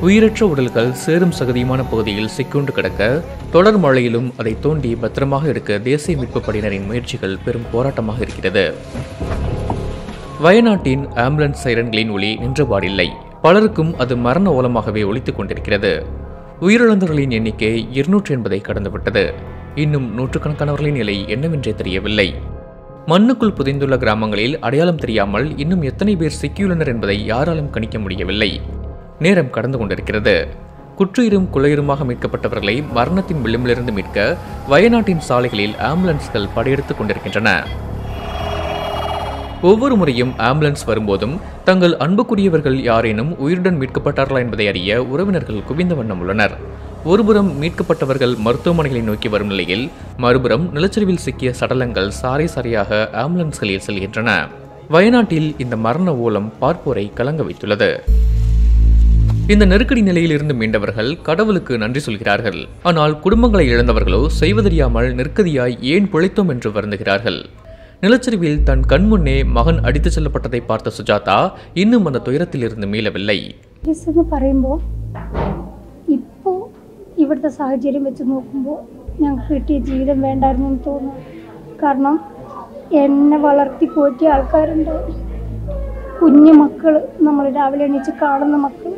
உயிரற்ற உடல்கள் சேரும் சகதியுமான பகுதியில் சிக்குண்டு கிடக்க தொடர் மழையிலும் அதை தோண்டி பத்திரமாக எடுக்க தேசிய மீட்புப் படையினரின் முயற்சிகள் பெரும் போராட்டமாக இருக்கிறது. வயநாட்டின் ஆம்புலன்ஸ் சைரன்களின் ஒளி நின்றபாடில்லை பலருக்கும் அது மரண ஓலமாகவே ஒழித்துக் கொண்டிருக்கிறது. உயிரிழந்தவர்களின் எண்ணிக்கை இருநூற்றி எண்பதை கடந்துவிட்டது. இன்னும் நூற்றுக்கணக்கானவர்களின் நிலை என்னவென்றே தெரியவில்லை. மண்ணுக்குள் புதைந்துள்ள கிராமங்களில் அடையாளம் தெரியாமல் இன்னும் எத்தனை பேர் சிக்கியுள்ளனர் என்பதை யாராலும் கணிக்க முடியவில்லை. நேரம் கடந்து கொண்டிருக்கிறது. குற்றுயிரும் குலையுருமாக மீட்கப்பட்டவர்களை மரணத்தின் விளிம்பிலிருந்து மீட்க வயநாட்டின் சாலைகளில் ஆம்புலன்ஸ்கள் படையெடுத்துக் கொண்டிருக்கின்றன. ஒவ்வொரு முறையும் ஆம்புலன்ஸ் வரும்போதும் தங்கள் அன்புக்குரியவர்கள் யாரேனும் உயிருடன் மீட்கப்பட்டார்களா என்பதை அறிய உறவினர்கள் குவிந்த வண்ணம் உள்ளனர். ஒருபுறம் மீட்கப்பட்டவர்கள் மருத்துவமனைகளை நோக்கி வரும் நிலையில் மறுபுறம் நிலச்சரிவில் சிக்கிய சடலங்கள் சாரை சாறையாக ஆம்புலன்ஸ்களில் செல்கின்றன. வயநாட்டில் இந்த மரண ஓலம் பார்ப்போரை கலங்க வைத்துள்ளது. இந்த நெருக்கடி நிலையில் இருந்து மீண்டவர்கள் கடவுளுக்கு நன்றி சொல்கிறார்கள். ஆனால் குடும்பங்களை இழந்தவர்களோ செய்வதறியாமல் நெருக்கதியாய் ஏன் பிழைத்தோம் என்று வருந்துகிறார்கள். நிலச்சரிவில் தன் கண்முன்னே மகன் அடித்துச் செல்லப்பட்டதை பார்த்த சுஜாதா இன்னும் அந்த துயரத்தில் இருந்து மீளவில்லை പറയുമ്പോൾ இப்போ ഇവിടുത്തെ சாஹரியம் வச்சு നോക്കുമ്പോൾ ഞങ്ങൾക്ക് കിട്ടിയ ജീവിതം വേണ്ടായിരുന്നു എന്ന് തോന്നുന്നു. കാരണം എന്നെ വളർത്തി പോറ്റിയ ആൾക്കാരുണ്ട്. കുഞ്ഞു മക്കൾ നമ്മൾ രാവിലെ എണീച്ച് കാണുന്ന മക്കൾ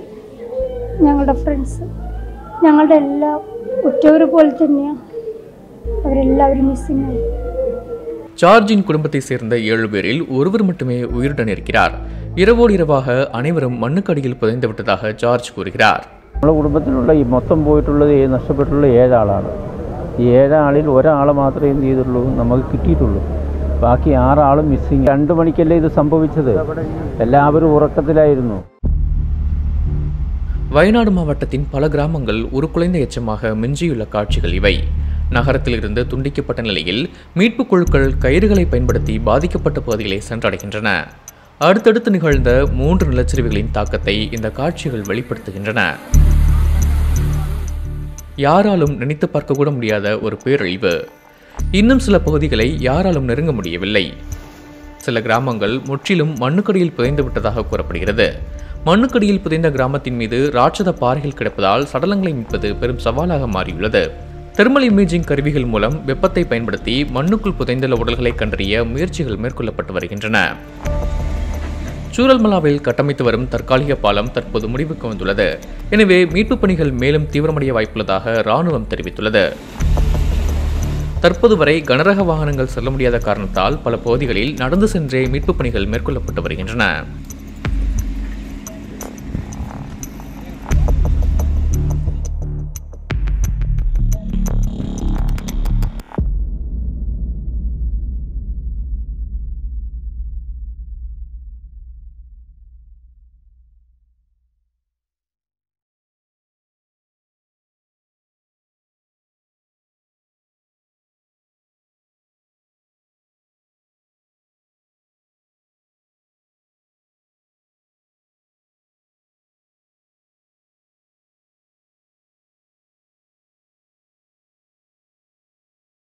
ഞങ്ങളുടെ ഫ്രണ്ട്സ് ഞങ്ങളുടെ എല്ലാം ഉറ്റവർ പോലെ തന്നെയാണ് അവരെല്ലാവരും മിസ്സിങ് ആയി ஜார்ஜின் குடும்பத்தை சேர்ந்த ஏழு பேரில் ஒருவர் மட்டுமே உயிருடன் இருக்கிறார் இரவோடு இரவாக அனைவரும் மண்ணுக்கடியில் புதைந்து விட்டதாக ஜார்ஜ் கூறுகிறார் നമ്മുടെ കുടുംബത്തിലുള്ള ഈ മൊത്തം പോയിട്ടുള്ളത് ഏ- നഷ്ടപ്പെട്ടുള്ള ഏഴാളാണ് ഈ ഏഴാളിൽ ഒരാളെ മാത്രമേ എന്ത് ചെയ്തുള്ളൂ നമുക്ക് കിട്ടിയിട്ടുള്ളൂ ബാക്കി ആറാളും മിസ്സിങ് രണ്ട് മണിക്കല്ലേ ഇത് സംഭവിച്ചത് എല്ലാവരും ഉറക്കത്തിലായിരുന്നു வயநாடு மாவட்டத்தின் பல கிராமங்கள் ஒரு குலைந்த எச்சமாக மிஞ்சியுள்ள காட்சிகள் இவை. நகரத்திலிருந்து துண்டிக்கப்பட்ட நிலையில் மீட்புக் குழுக்கள் கயிறுகளை பயன்படுத்தி பாதிக்கப்பட்ட பகுதிகளை சென்றடைகின்றன. அடுத்தடுத்து நிகழ்ந்த மூன்று நிலச்சரிவுகளின் தாக்கத்தை இந்த காட்சிகள் வெளிப்படுத்துகின்றன. யாராலும் நினைத்து பார்க்கக்கூட முடியாத ஒரு பேரழிவு. இன்னும் சில பகுதிகளை யாராலும் நெருங்க முடியவில்லை. சில கிராமங்கள் முற்றிலும் மண்ணுக்கடியில் புதைந்து விட்டதாக கூறப்படுகிறது. மண்ணுக்கடியில் புதைந்த கிராமத்தின் மீது ராட்சத பாறைகள் கிடப்பதால் சடலங்களை மீட்பது பெரும் சவாலாக மாறியுள்ளது. தெர்மல் இமேஜிங் கருவிகள் மூலம் வெப்பத்தை பயன்படுத்தி மண்ணுக்குள் புதைந்துள்ள உடல்களை கண்டறிய முயற்சிகள் மேற்கொள்ளப்பட்டு வருகின்றன. சூரல்மலாவில் கட்டமைத்து வரும் தற்காலிக பாலம் தற்போது முடிவுக்கு வந்துள்ளது. எனவே மீட்புப் பணிகள் மேலும் தீவிரமடைய வாய்ப்புள்ளதாக ராணுவம் தெரிவித்துள்ளது. தற்போது வரை கனரக வாகனங்கள் செல்ல முடியாத காரணத்தால் பல பகுதிகளில் நடந்து சென்றே மீட்புப் பணிகள் மேற்கொள்ளப்பட்டு வருகின்றன.